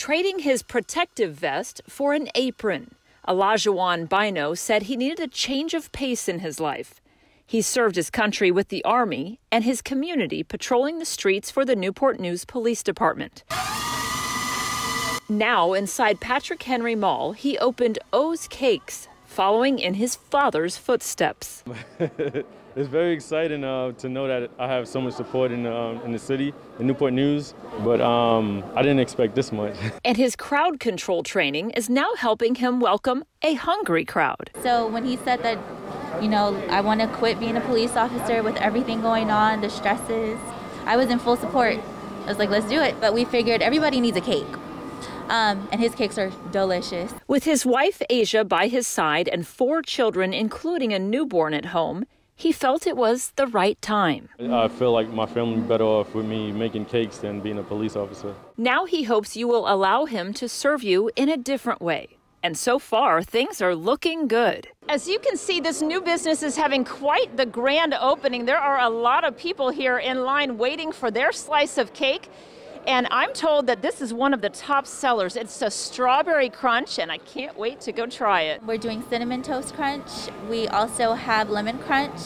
trading his protective vest for an apron. Elijah Bino said he needed a change of pace in his life. He served his country with the Army and his community patrolling the streets for the Newport News Police Department. Now, inside Patrick Henry Mall, he opened O's Cakes, following in his father's footsteps. it's very exciting uh, to know that I have so much support in, uh, in the city, in Newport News, but um, I didn't expect this much. and his crowd control training is now helping him welcome a hungry crowd. So when he said that, you know, I want to quit being a police officer with everything going on, the stresses, I was in full support. I was like, let's do it. But we figured everybody needs a cake. Um, and his cakes are delicious. With his wife Asia by his side and four children, including a newborn at home, he felt it was the right time. I feel like my family better off with me making cakes than being a police officer. Now he hopes you will allow him to serve you in a different way. And so far, things are looking good. As you can see, this new business is having quite the grand opening. There are a lot of people here in line waiting for their slice of cake. And I'm told that this is one of the top sellers. It's a strawberry crunch, and I can't wait to go try it. We're doing cinnamon toast crunch. We also have lemon crunch.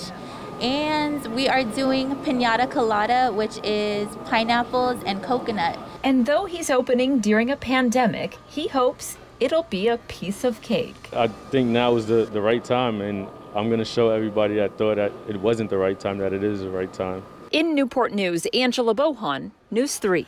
And we are doing pinata colada, which is pineapples and coconut. And though he's opening during a pandemic, he hopes it'll be a piece of cake. I think now is the, the right time, and I'm going to show everybody that thought that it wasn't the right time that it is the right time. In Newport News, Angela Bohan, News 3.